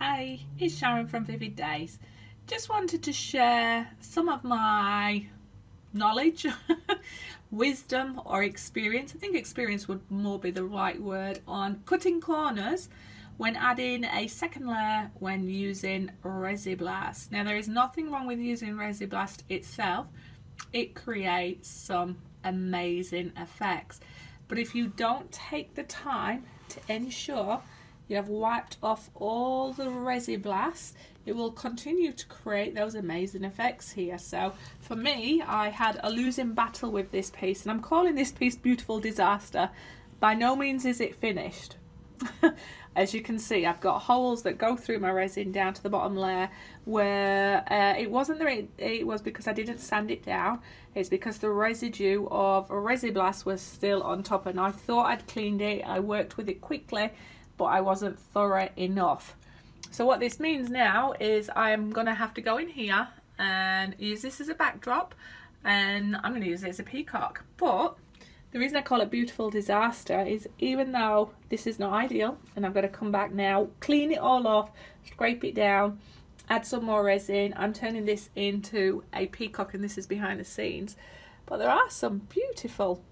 Hi, it's Sharon from Vivid Days. Just wanted to share some of my knowledge, wisdom or experience. I think experience would more be the right word on cutting corners when adding a second layer when using Resi-Blast. Now there is nothing wrong with using Resi-Blast itself. It creates some amazing effects. But if you don't take the time to ensure you have wiped off all the Resi-Blast, it will continue to create those amazing effects here. So for me, I had a losing battle with this piece and I'm calling this piece Beautiful Disaster. By no means is it finished. As you can see, I've got holes that go through my resin down to the bottom layer where uh, it wasn't the it was because I didn't sand it down. It's because the residue of Resi-Blast was still on top and I thought I'd cleaned it. I worked with it quickly, but I wasn't thorough enough. So what this means now is I'm to have to go in here and use this as a backdrop and I'm to use it as a peacock. But the reason I call it Beautiful Disaster is even though this is not ideal and I'm to come back now, clean it all off, scrape it down, add some more resin. I'm turning this into a peacock and this is behind the scenes. But there are some beautiful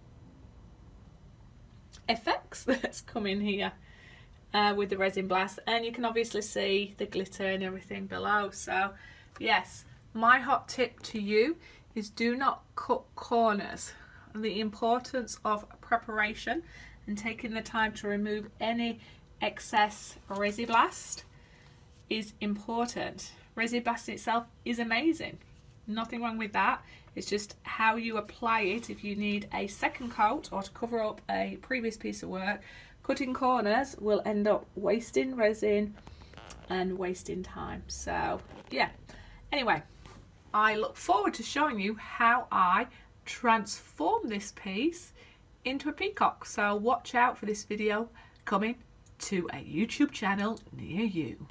effects that's coming here uh, with the resin blast and you can obviously see the glitter and everything below. So yes, my hot tip to you is do not cut corners the importance of preparation and taking the time to remove any excess Resi-Blast is important. Resi-Blast itself is amazing. Nothing wrong with that. It's just how you apply it if you need a second coat or to cover up a previous piece of work. Cutting corners will end up wasting resin and wasting time. So yeah. Anyway, I look forward to showing you how I transform this piece into a peacock. So watch out for this video coming to a YouTube channel near you.